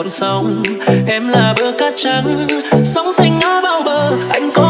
non sóng em là bờ cát trắng sóng xanh ngã vào bờ anh có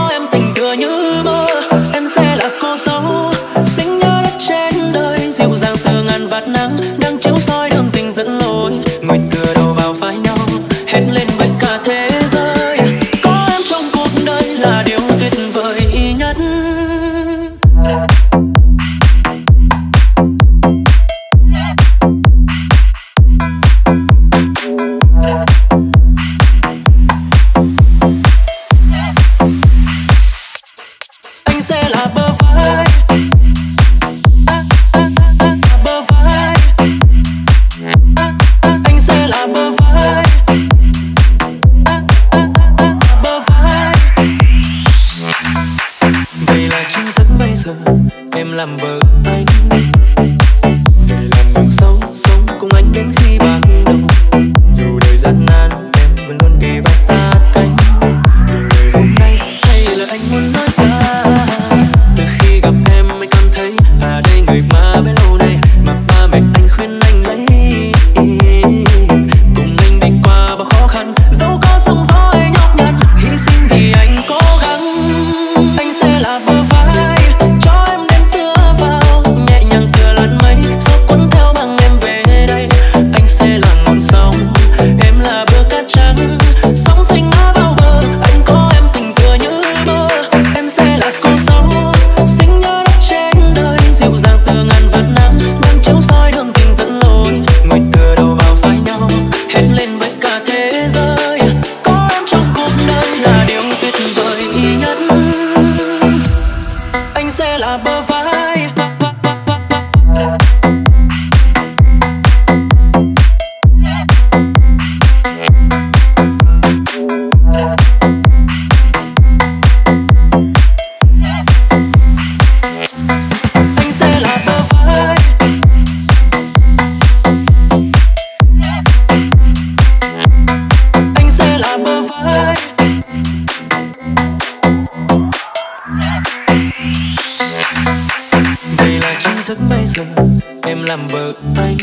em làm vợ anh.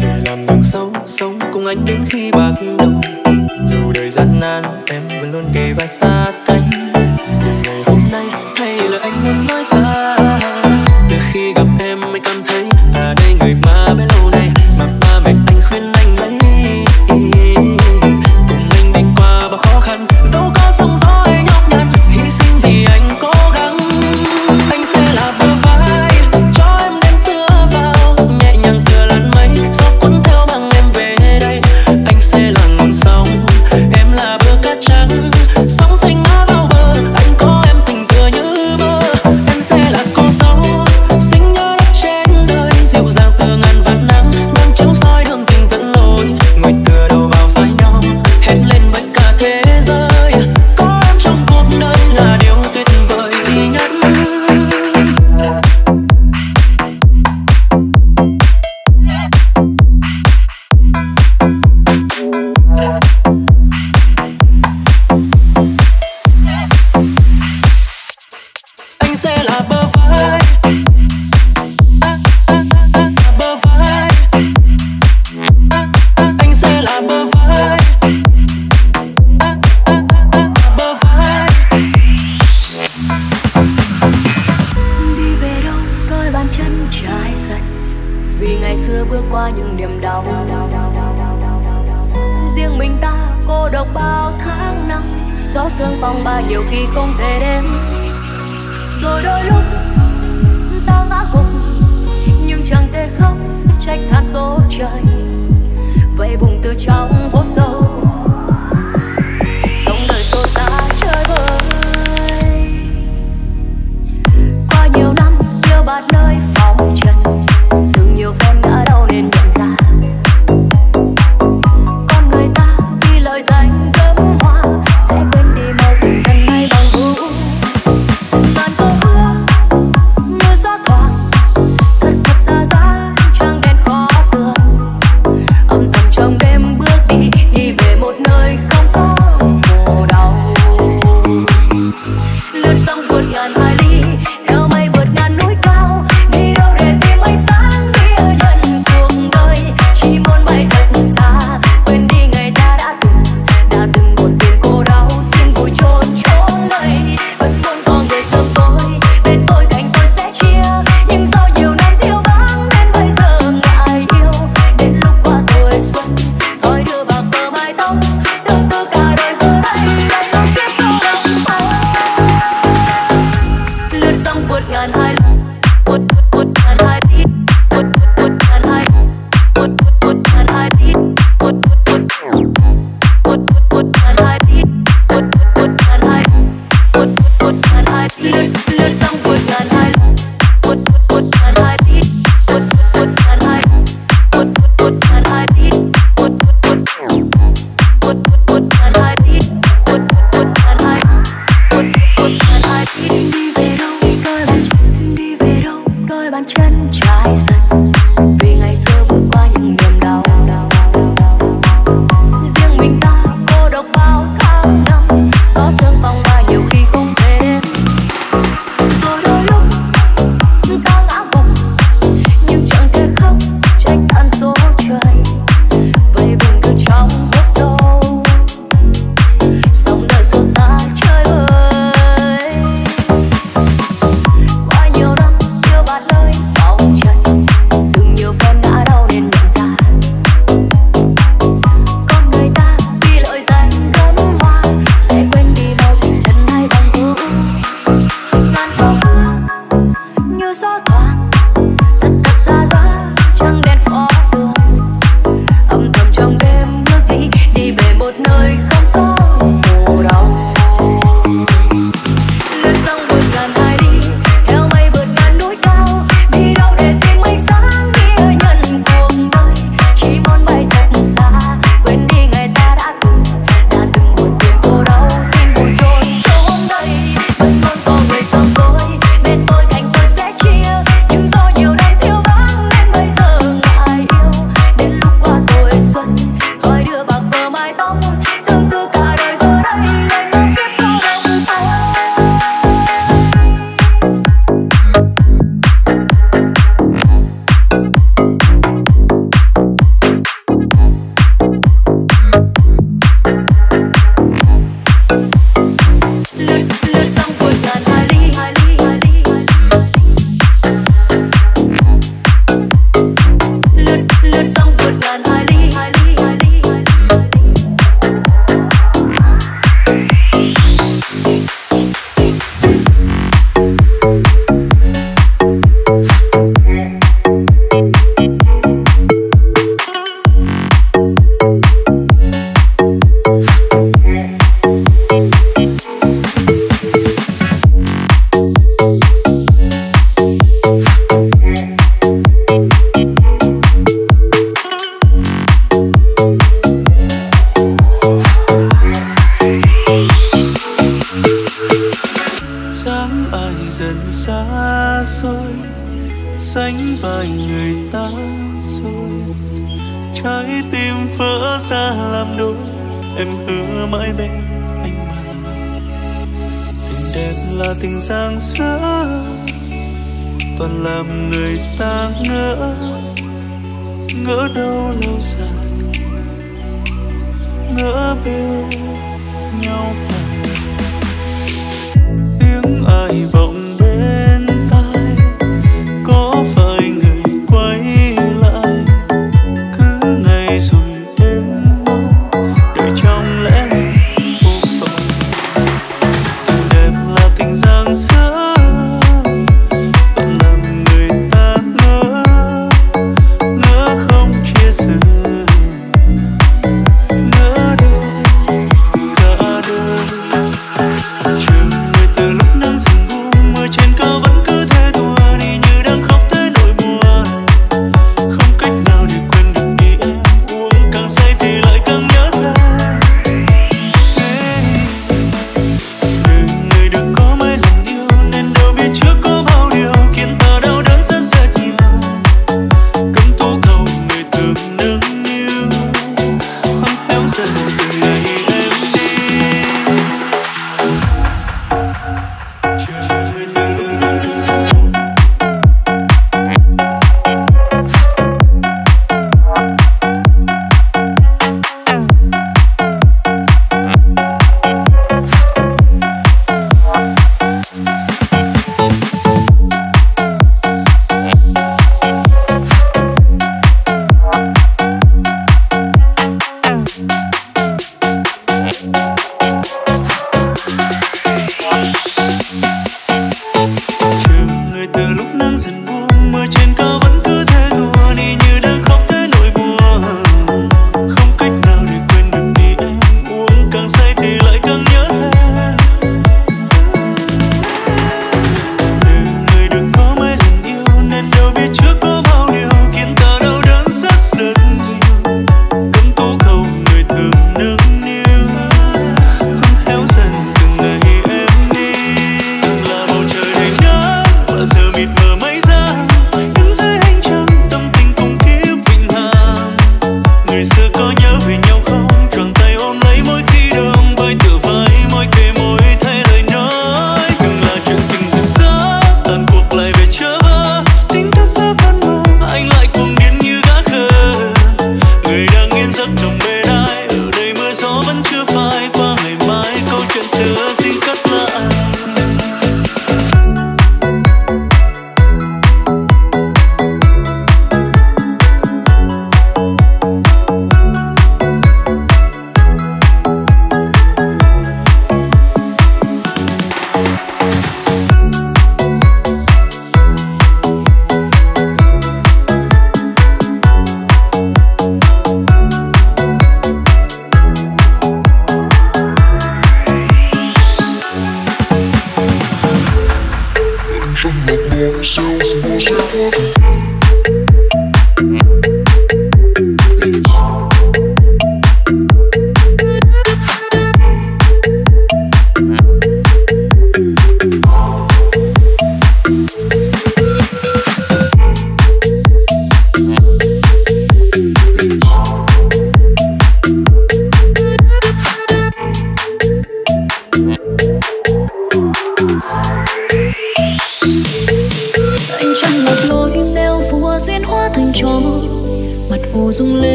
Vì làm đường sâu sống cùng anh đến khi bạc đầu dù đời gian nan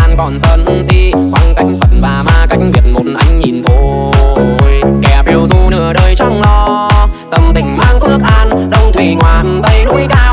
gian còn sân si khoảng cách phận và ma cánh Việt một anh nhìn thôi. Kẻ phiêu du nửa đời trong lo, Tâm tình mang phước an, Đông thủy ngoạn tây núi cao.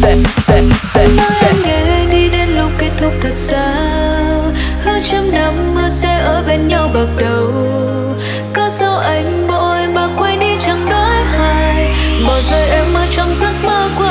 nói nghe đi đến lúc kết thúc thật sao hứa trăm năm mưa sẽ ở bên nhau bậc đầu có sao anh bỏ mà quay đi chẳng nói hoài bỏ rơi em ở trong giấc mơ của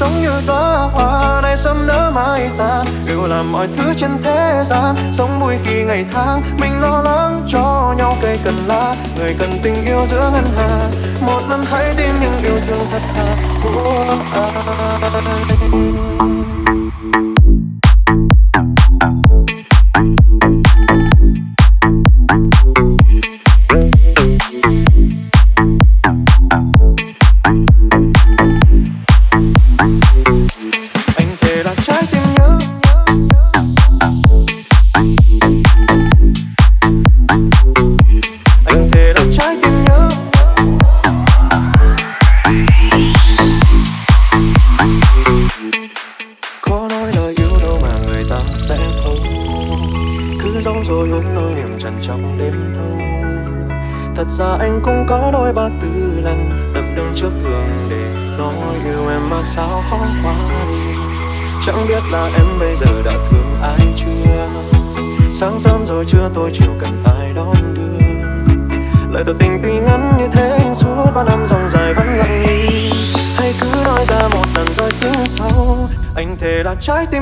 sống như đóa hoa, nay sớm nở mai tàn yêu làm mọi thứ trên thế gian, sống vui khi ngày tháng. Mình lo lắng cho nhau cây cần lá người cần tình yêu giữa ngân hà. Một năm hãy tin những yêu thương thật thà của anh çay demli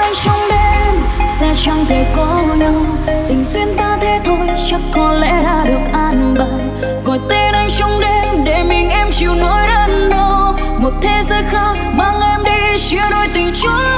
đây trong đêm. Sẽ chẳng thể có nhau, tình duyên ta thế thôi, chắc có lẽ đã được an bài. Gọi tên anh trong đêm, để mình em chịu nỗi đơn đau. Một thế giới khác, mang em đi, chia đôi tình chúa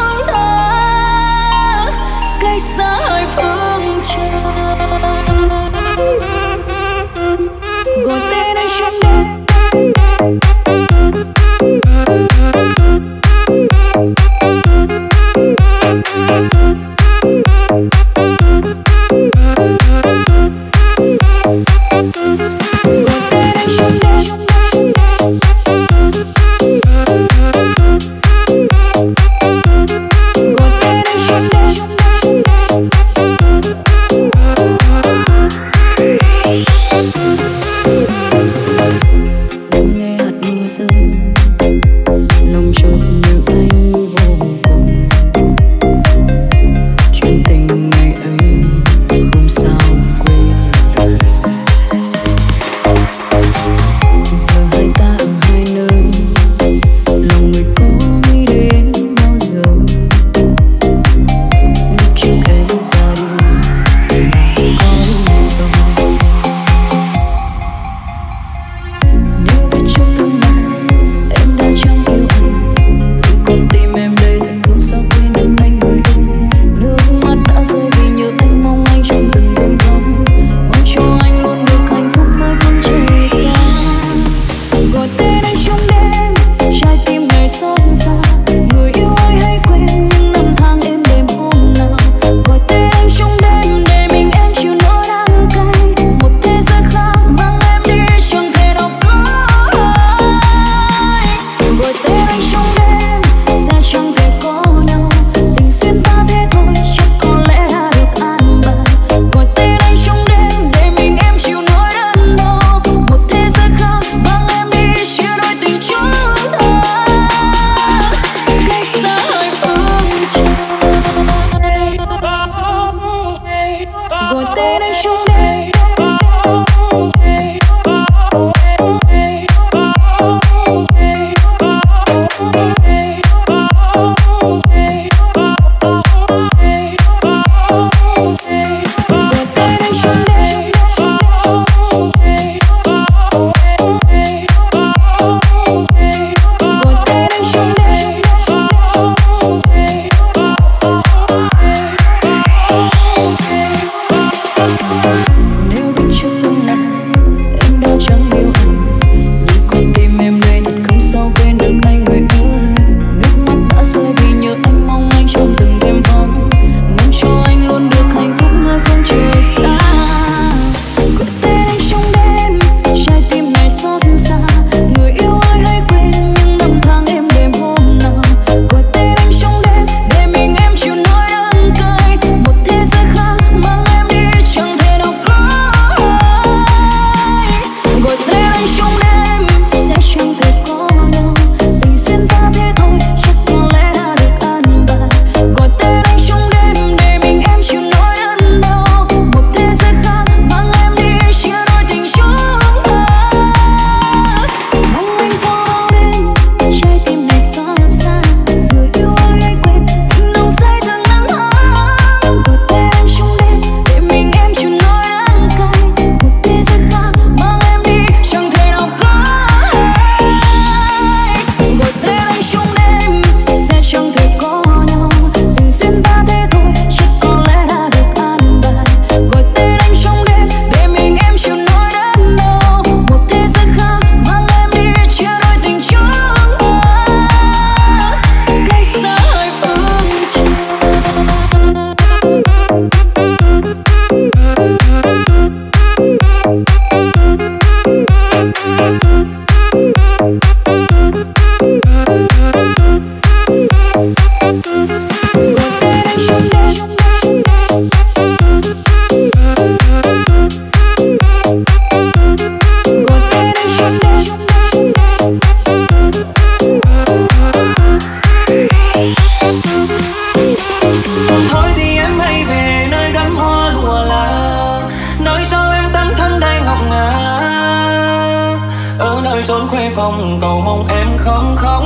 nơi chốn khuê phòng, cầu mong em không khóc.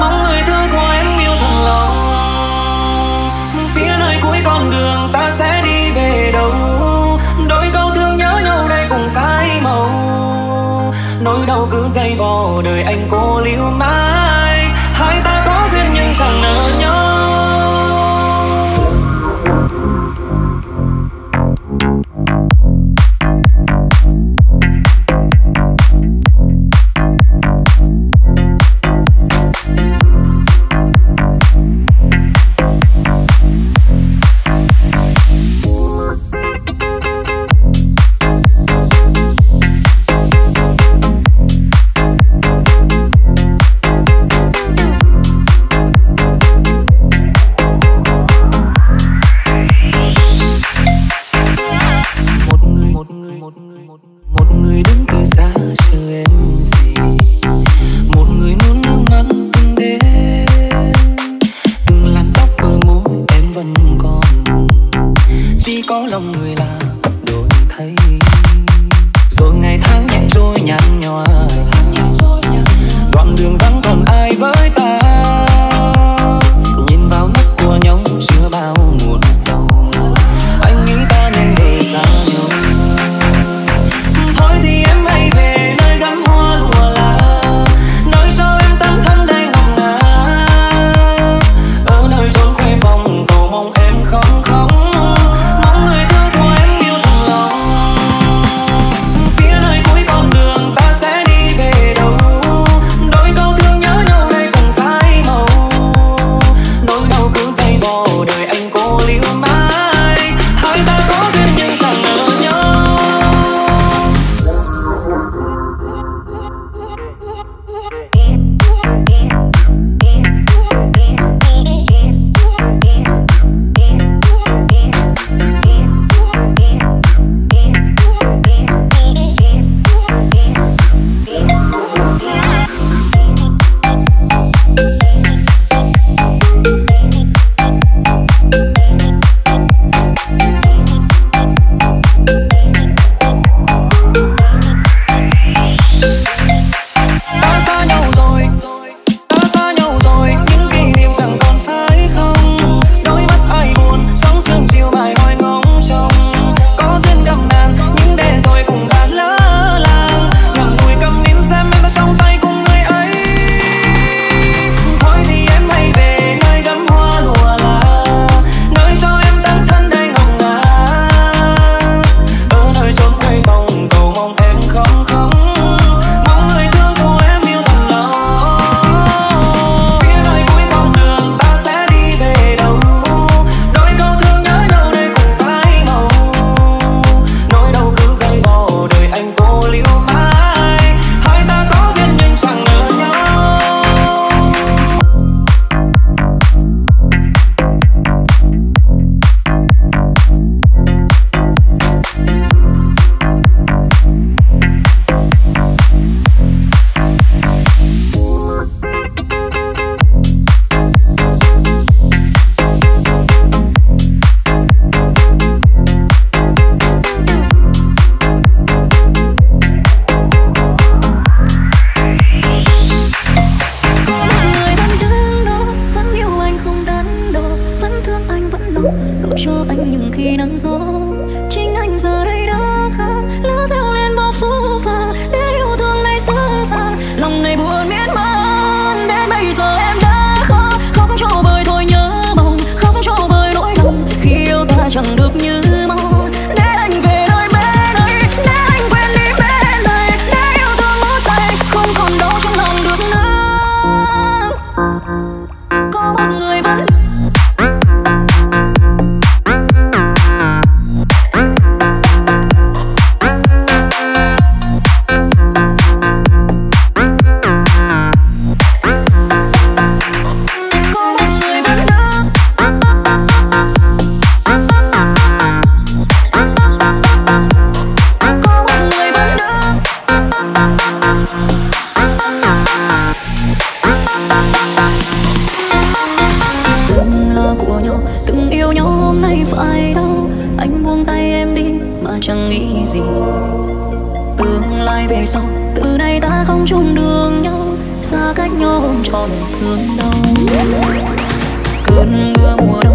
Mong người thương của em yêu thật lòng. Phía nơi cuối con đường ta sẽ đi về đâu? Đôi câu thương nhớ nhau đây cùng phai màu. Nỗi đau cứ dây vò, đời anh cô liễu mãi. Hai ta có duyên nhưng chẳng nợ nhau gì? Tương lai về sau, từ nay ta không chung đường nhau. Xa cách nhau ôm trọn thương đau. Cơn mưa mùa đông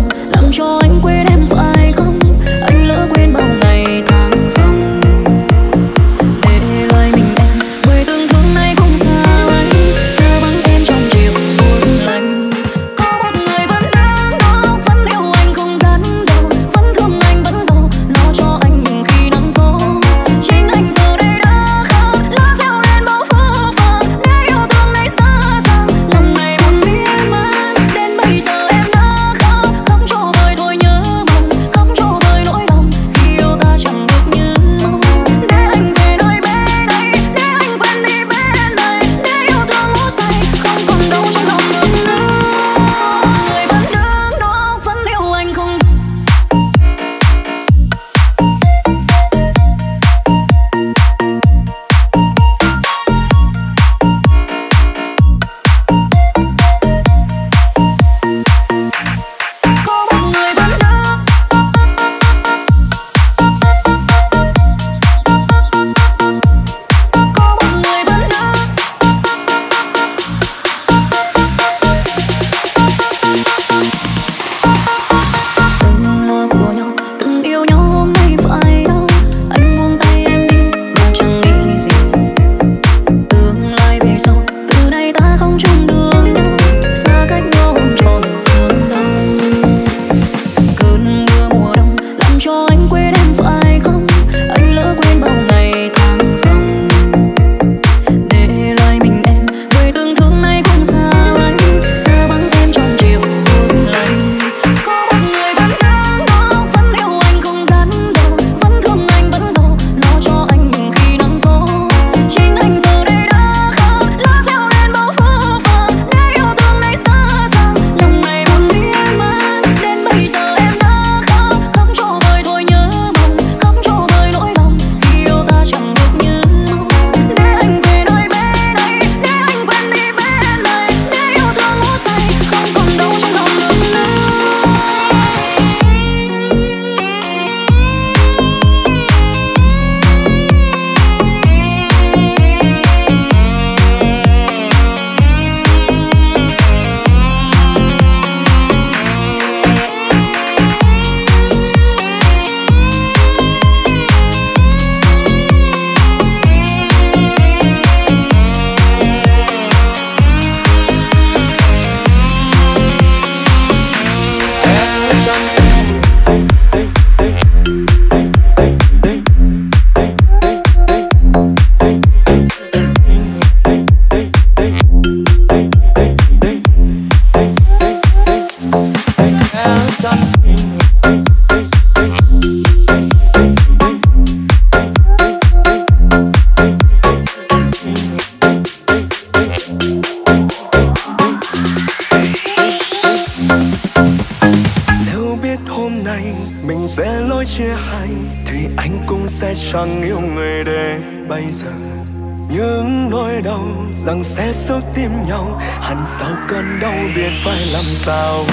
Natal.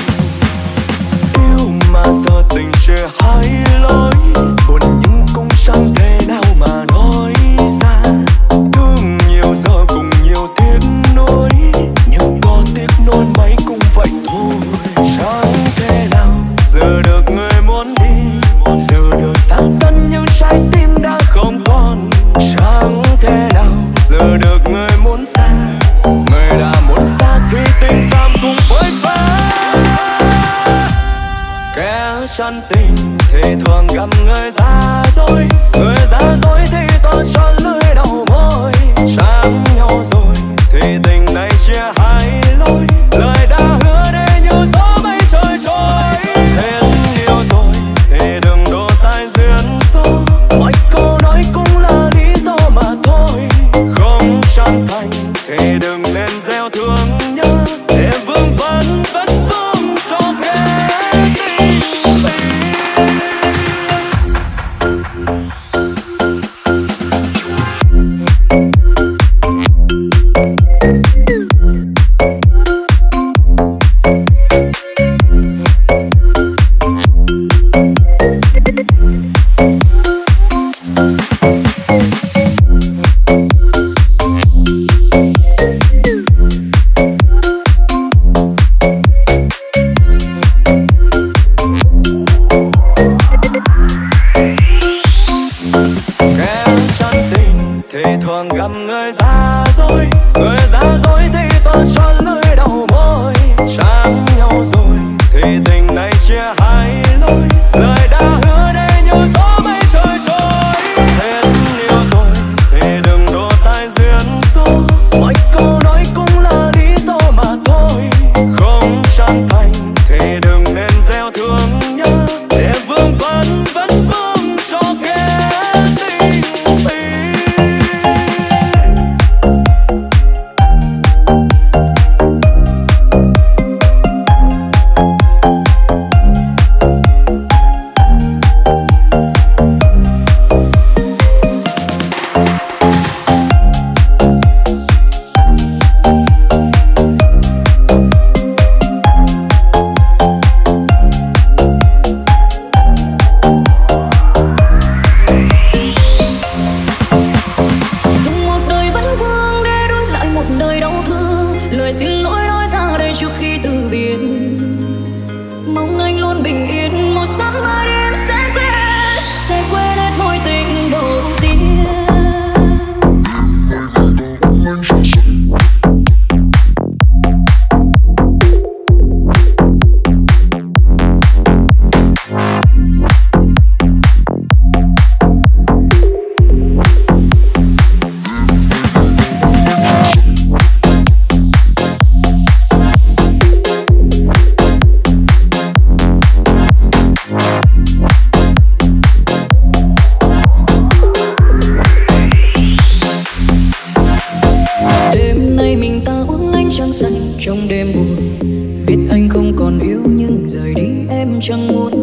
chẳng muốn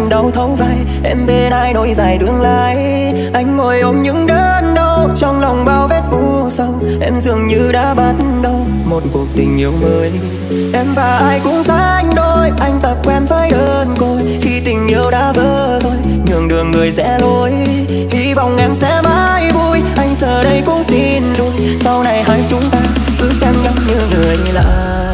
Anh đau thấu vai, em bên ai nối dài tương lai? Anh ngồi ôm những đớn đau trong lòng bao vết u sầu, em dường như đã bắt đầu một cuộc tình yêu mới. Em và ai cũng sánh đôi, anh tập quen với đơn côi. Khi tình yêu đã vỡ rồi, nhường đường người rẽ lối. Hy vọng em sẽ mãi vui, anh giờ đây cũng xin lỗi. sau này hai chúng ta cứ xem nhau như người lạ.